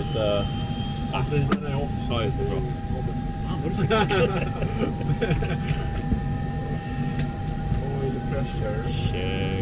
lite... Ah, den är off. Ja, just det. Pressure. Shit.